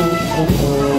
Oh, oh, oh.